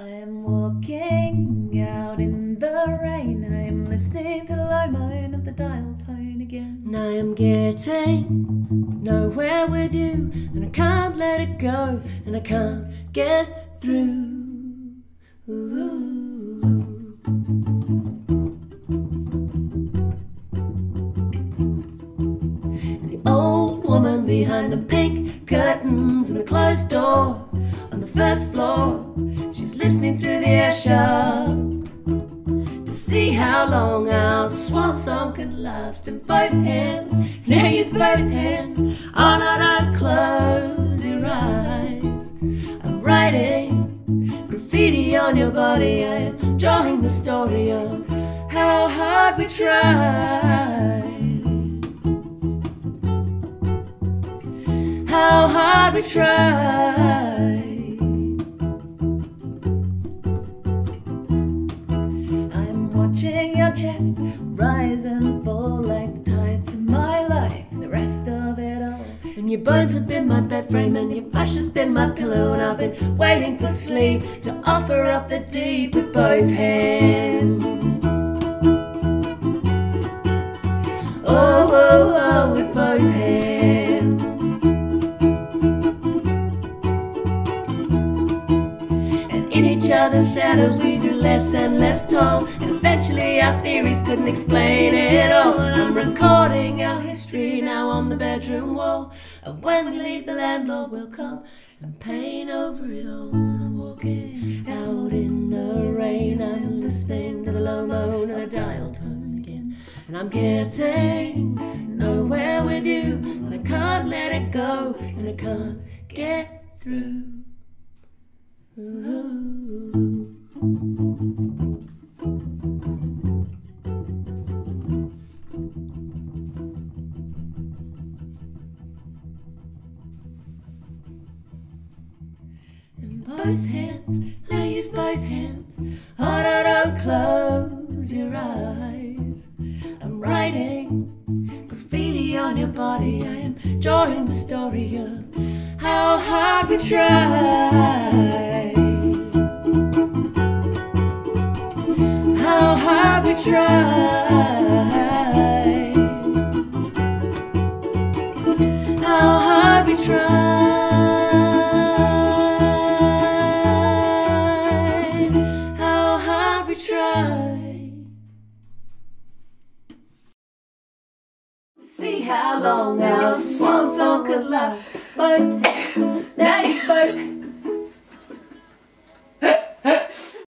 I am walking out in the rain. I am listening to the low moan of the dial tone again. And I am getting nowhere with you, and I can't let it go, and I can't get through. Ooh. The old woman behind the pink curtains and the closed door on the first floor. Listening through the air shaft to see how long our swan song can last. In both hands, now use both hands. Oh no, no, close your eyes. I'm writing graffiti on your body. I am drawing the story of how hard we tried. How hard we tried. Rise and fall like the tides of my life and the rest of it all. And your bones have been my bed frame, and your flesh has been my pillow, and I've been waiting for sleep to offer up the deep with both hands. In each other's shadows, we grew less and less tall, and eventually our theories couldn't explain it all. I'm recording our history now on the bedroom wall. And when we leave, the landlord will come and paint over it all. And I'm walking out in the rain. I am listening to the low moan of the dial tone again. And I'm getting nowhere with you. And I can't let it go. And I can't get through. Both hands, now use both hands. Oh no, don't close your eyes. I'm writing graffiti on your body. I am drawing the story of how hard we tried. How hard we tried. How hard we tried. How hard we tried. See how long our swan song could last. Both, now you both.